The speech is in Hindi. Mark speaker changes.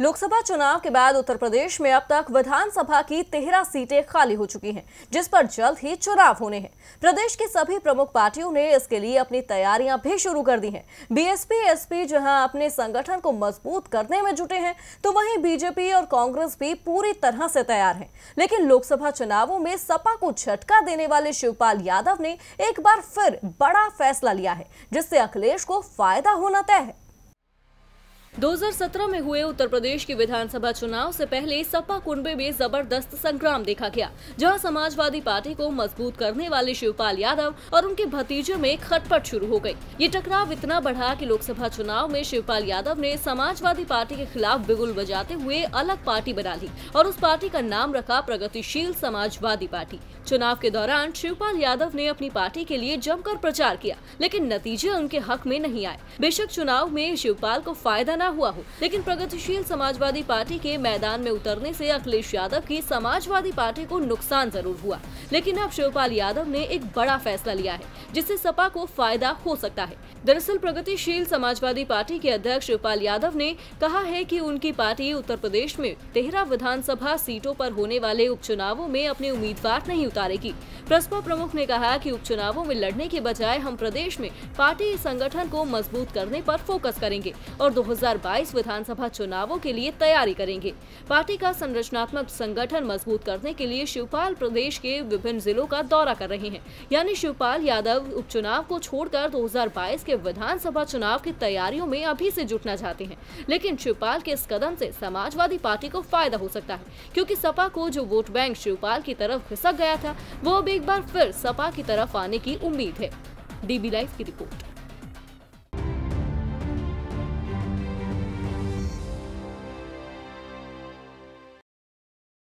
Speaker 1: लोकसभा चुनाव के बाद उत्तर प्रदेश में अब तक विधानसभा की तेरह सीटें खाली हो चुकी हैं, जिस पर जल्द ही चुनाव होने हैं। प्रदेश की सभी प्रमुख पार्टियों ने इसके लिए अपनी तैयारियाँ भी शुरू कर दी हैं। बीएसपी एसपी जहाँ अपने संगठन को मज़बूत करने में जुटे हैं तो वहीं बीजेपी और कांग्रेस भी पूरी तरह से तैयार है। लेकिन लोकसभा चुनावों में सपा को झटका देने वाले शिवपाल यादव ने एक बार फिर बड़ा फैसला लिया है जिससे अखिलेश को फ़ायदा होना तय है।
Speaker 2: 2017 में हुए उत्तर प्रदेश के विधानसभा चुनाव से पहले सपा कुंबे में ज़बरदस्त संग्राम देखा गया, जहाँ समाजवादी पार्टी को मज़बूत करने वाले शिवपाल यादव और उनके भतीजे में खटपट शुरू हो गई। ये टकराव इतना बढ़ा कि लोकसभा चुनाव में शिवपाल यादव ने समाजवादी पार्टी के खिलाफ बिगुल बजाते हुए अलग पार्टी बना ली और उस पार्टी का नाम रखा प्रगतिशील समाजवादी पार्टी। चुनाव के दौरान शिवपाल यादव ने अपनी पार्टी के लिए जमकर प्रचार किया, लेकिन नतीजे उनके हक में नहीं आए। बेशक चुनाव में शिवपाल को फ़ायदा न हुआ हो। लेकिन प्रगतिशील समाजवादी पार्टी के मैदान में उतरने से अखिलेश यादव की समाजवादी पार्टी को नुकसान ज़रूर हुआ। लेकिन अब शिवपाल यादव ने एक बड़ा फैसला लिया है, जिससे सपा को फ़ायदा हो सकता है। दरअसल प्रगतिशील समाजवादी पार्टी के अध्यक्ष शिवपाल यादव ने कहा है कि उनकी पार्टी उत्तर प्रदेश में तेरह विधानसभा सीटों पर होने वाले उपचुनावों में अपने उम्मीदवार नहीं उतारेगी। प्रसपा प्रमुख ने कहा कि उपचुनावों में लड़ने के बजाय हम प्रदेश में पार्टी संगठन को मज़बूत करने पर फोकस करेंगे और 2022 विधानसभा चुनावों के लिए तैयारी करेंगे। पार्टी का संरचनात्मक संगठन मज़बूत करने के लिए शिवपाल प्रदेश के विभिन्न जिलों का दौरा कर रहे हैं। यानी शिवपाल यादव उपचुनाव को छोड़कर 2022 के विधानसभा चुनाव की तैयारियों में अभी से जुटना चाहते हैं। लेकिन शिवपाल के इस कदम से समाजवादी पार्टी को फ़ायदा हो सकता है, क्योंकि सपा को जो वोट बैंक शिवपाल की तरफ़ खिसक गया था, वो अब एक बार फिर सपा की तरफ़ आने की उम्मीद है। डीबी लाइव की रिपोर्ट।